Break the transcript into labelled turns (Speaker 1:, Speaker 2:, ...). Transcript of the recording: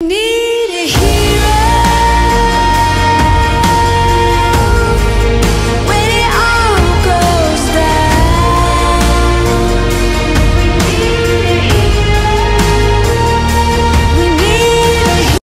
Speaker 1: need